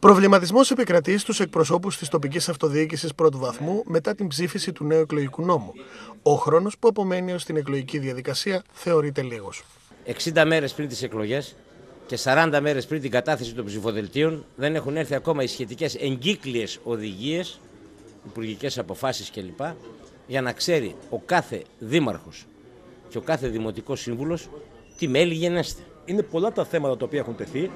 Προβληματισμός επικρατεί στους εκπροσώπους της τοπικής αυτοδιοίκησης πρώτου βαθμού μετά την ψήφιση του νέου εκλογικού νόμου. Ο χρόνος που απομένει ως την εκλογική διαδικασία θεωρείται λίγος. 60 μέρες πριν τις εκλογές και 40 μέρες πριν την κατάθεση των ψηφοδελτίων δεν έχουν έρθει ακόμα οι σχετικές εγκύκλειες οδηγίες, υπουργικές αποφάσεις κλπ. για να ξέρει ο κάθε δήμαρχος και ο κάθε δημοτικός σύμβουλος τι μέλη γενέστε. Είναι πολλά τα θέματα τα οποία έχουν τεθεί.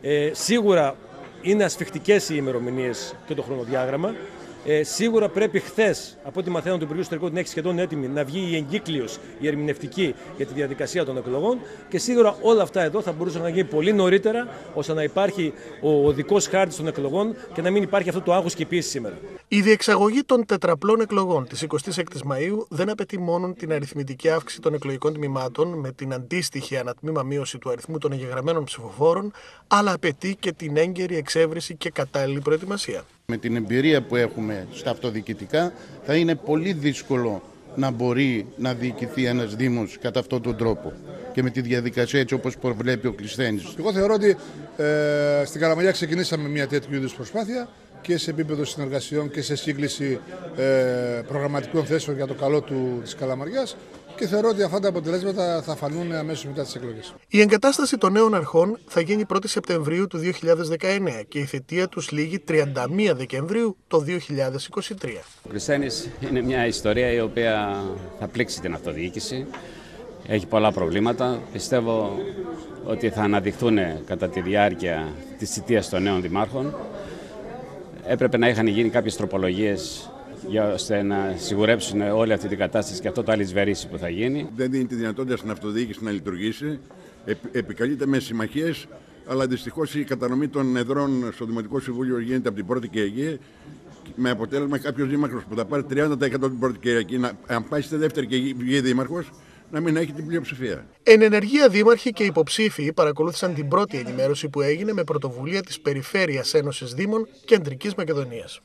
Ε, σίγουρα είναι ασφιχτικές οι ημερομηνίες και το χρονοδιάγραμμα. Ε, σίγουρα πρέπει χθες, από ό,τι μαθαίνω του Υπουργείου Ιστορικού, την έχει σχεδόν έτοιμη να βγει η εγκύκλιο, η ερμηνευτική για τη διαδικασία των εκλογών. Και σίγουρα όλα αυτά εδώ θα μπορούσαν να γίνει πολύ νωρίτερα, ώστε να υπάρχει ο οδικός χάρτης των εκλογών και να μην υπάρχει αυτό το άγχος και η πίεση σήμερα. Η διεξαγωγή των τετραπλών εκλογών της 26η Μαου δεν απαιτεί μόνο την αριθμητική αύξηση των εκλογικών τμήματων με την αντίστοιχη ανατμήμα μείωση του αριθμού των εγγεγραμμένων ψηφοφόρων, αλλά απαιτεί και την έγκαιρη εξέβριση και κατάλληλη προετοιμασία. Με την εμπειρία που έχουμε στα αυτοδιοικητικά θα είναι πολύ δύσκολο να μπορεί να διοικηθεί ένας Δήμος κατά αυτόν τον τρόπο και με τη διαδικασία έτσι όπως προβλέπει ο Κλεισθένης. Εγώ θεωρώ ότι ε, στην Καραμαλιά ξεκινήσαμε μια τέτοιου είδους προσπάθεια και σε επίπεδο συνεργασιών και σε σύγκληση ε, προγραμματικών θέσεων για το καλό του, της Καλαμαριάς και θεωρώ ότι αυτά τα αποτελέσματα θα φανούν αμέσως μετά τις εκλογές. Η εγκατάσταση των νέων αρχών θα γίνει 1η Σεπτεμβρίου του 2019 και η θητεία τους λήγει 31 Δεκεμβρίου το 2023. Ο Κριστένης είναι μια ιστορία η οποία θα πλήξει την αυτοδιοίκηση. Έχει πολλά προβλήματα. Πιστεύω ότι θα αναδειχθούν κατά τη διάρκεια της θητείας των νέων δημάρχων. Έπρεπε να είχαν γίνει κάποιες τροπολογίες για ώστε να σιγουρέψουν όλη αυτή την κατάσταση και αυτό το αλυσβερίσι που θα γίνει. Δεν δίνει τη δυνατότητα στην αυτοδιοίκηση να λειτουργήσει. Επικαλείται με συμμαχίες, αλλά δυστυχώς η κατανομή των εδρών στο Δημοτικό Συμβούλιο γίνεται από την πρώτη Κυριακή. Με αποτέλεσμα κάποιος δήμαρχος που θα πάρει 30% την πρώτη Κυριακή, να, αν πάει στη δεύτερη και βγει δήμαρχος, να μην έχει την πλειοψηφία. Εν ενεργεία δήμαρχοι και υποψήφοι παρακολούθησαν την πρώτη ενημέρωση που έγινε με πρωτοβουλία της Περιφέρειας Ένωσης Δήμων Κεντρικής Μακεδονίας.